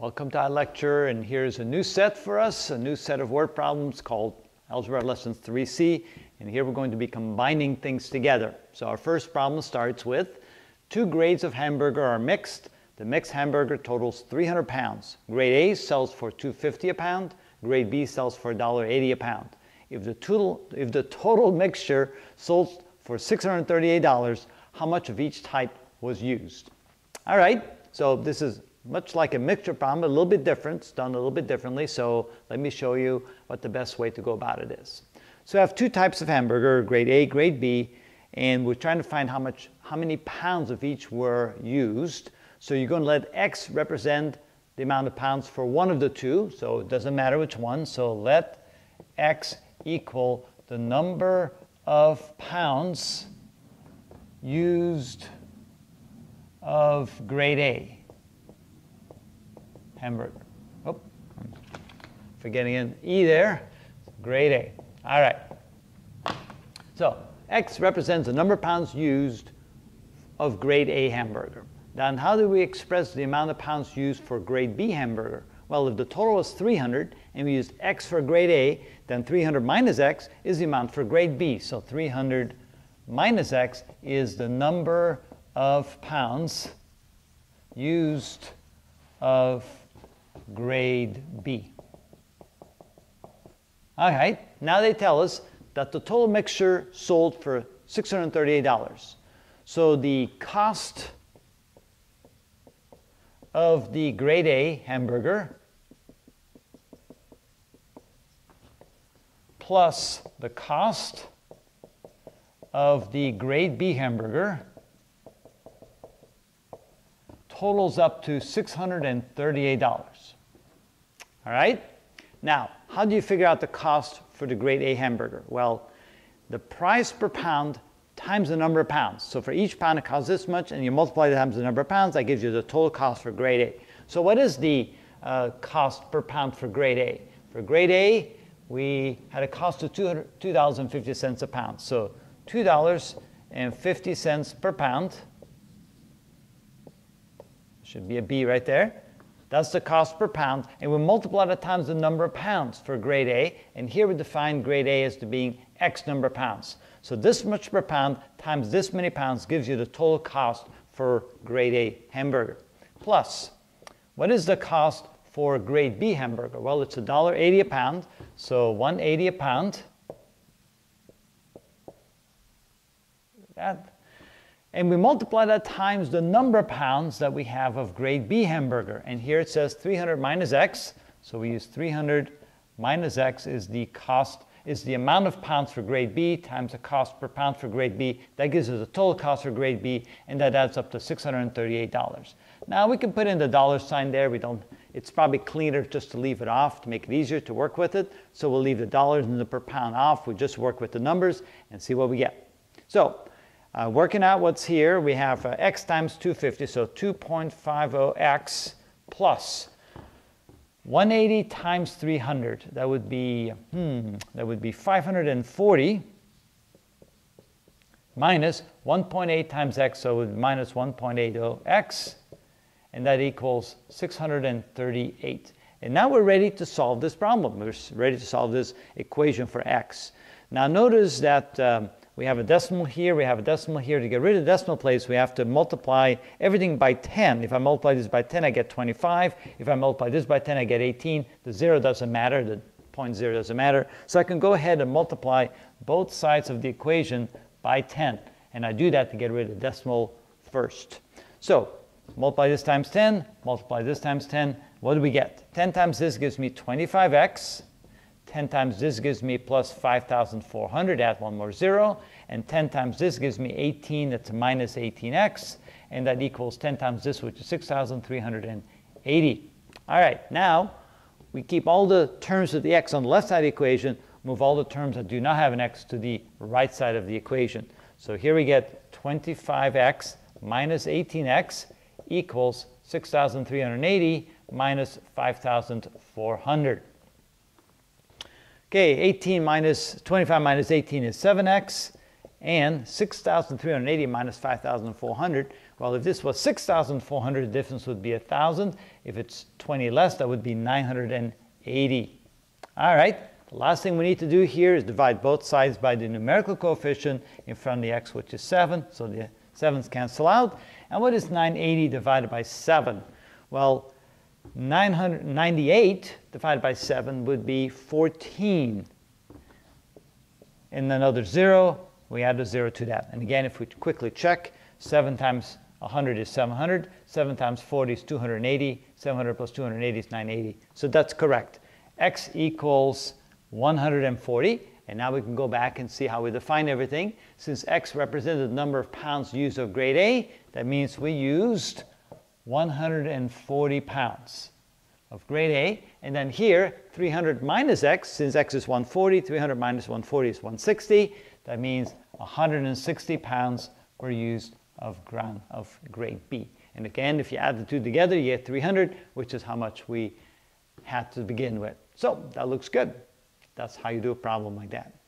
Welcome to our lecture, and here's a new set for us, a new set of word problems called Algebra Lesson 3C, and here we're going to be combining things together. So our first problem starts with two grades of hamburger are mixed. The mixed hamburger totals 300 pounds. Grade A sells for 250 a pound. Grade B sells for $1.80 a pound. If the total, if the total mixture sold for $638, how much of each type was used? All right, so this is much like a mixture problem, a little bit different. It's done a little bit differently. So let me show you what the best way to go about it is. So I have two types of hamburger, grade A, grade B, and we're trying to find how much, how many pounds of each were used. So you're going to let X represent the amount of pounds for one of the two. So it doesn't matter which one. So let X equal the number of pounds used of grade A hamburger. Oh, I'm forgetting an E there. Grade A. All right. So X represents the number of pounds used of grade A hamburger. Then how do we express the amount of pounds used for grade B hamburger? Well, if the total is 300 and we used X for grade A, then 300 minus X is the amount for grade B. So 300 minus X is the number of pounds used of grade B. All right, now they tell us that the total mixture sold for $638. So the cost of the grade A hamburger plus the cost of the grade B hamburger totals up to $638. All right? Now, how do you figure out the cost for the grade A hamburger? Well, the price per pound times the number of pounds. So for each pound it costs this much and you multiply that times the number of pounds, that gives you the total cost for grade A. So what is the uh, cost per pound for grade A? For grade A, we had a cost of $2.50 a pound. So $2.50 per pound should be a B right there. That's the cost per pound. And we multiply that times the number of pounds for grade A. And here we define grade A as to being X number of pounds. So this much per pound times this many pounds gives you the total cost for grade A hamburger. Plus, what is the cost for grade B hamburger? Well, it's $1.80 a pound. So 180 a pound. That and we multiply that times the number of pounds that we have of grade B hamburger. And here it says 300 minus X. So we use 300 minus X is the cost, is the amount of pounds for grade B times the cost per pound for grade B. That gives us the total cost for grade B, and that adds up to $638. Now we can put in the dollar sign there. We don't, it's probably cleaner just to leave it off to make it easier to work with it. So we'll leave the dollars and the per pound off. We just work with the numbers and see what we get. So uh, working out what's here, we have uh, x times 250, so 2.50x plus 180 times 300. That would be, hmm, that would be 540 minus 1.8 times x, so minus 1.80x, and that equals 638. And now we're ready to solve this problem. We're ready to solve this equation for x. Now notice that um, we have a decimal here, we have a decimal here. To get rid of the decimal place, we have to multiply everything by 10. If I multiply this by 10, I get 25. If I multiply this by 10, I get 18. The zero doesn't matter, the point zero doesn't matter. So I can go ahead and multiply both sides of the equation by 10. And I do that to get rid of the decimal first. So multiply this times 10, multiply this times 10. What do we get? 10 times this gives me 25x 10 times this gives me plus 5,400, add one more zero, and 10 times this gives me 18, that's minus 18x, and that equals 10 times this, which is 6,380. All right, now we keep all the terms of the x on the left side of the equation, move all the terms that do not have an x to the right side of the equation. So here we get 25x minus 18x equals 6,380 minus 5,400. Okay, 18 minus 25 minus 18 is 7x, and 6,380 minus 5,400, Well, if this was 6,400, the difference would be 1,000. If it's 20 less, that would be 980. All right, the last thing we need to do here is divide both sides by the numerical coefficient in front of the x, which is 7. So the 7's cancel out. And what is 980 divided by 7? Well, 998 divided by 7 would be 14. And another 0, we add a 0 to that. And again, if we quickly check, 7 times 100 is 700, 7 times 40 is 280, 700 plus 280 is 980. So that's correct. x equals 140. And now we can go back and see how we define everything. Since x represented the number of pounds used of grade A, that means we used 140 pounds of grade A. And then here, 300 minus x, since x is 140, 300 minus 140 is 160. That means 160 pounds were used of ground of grade B. And again, if you add the two together, you get 300, which is how much we had to begin with. So that looks good. That's how you do a problem like that.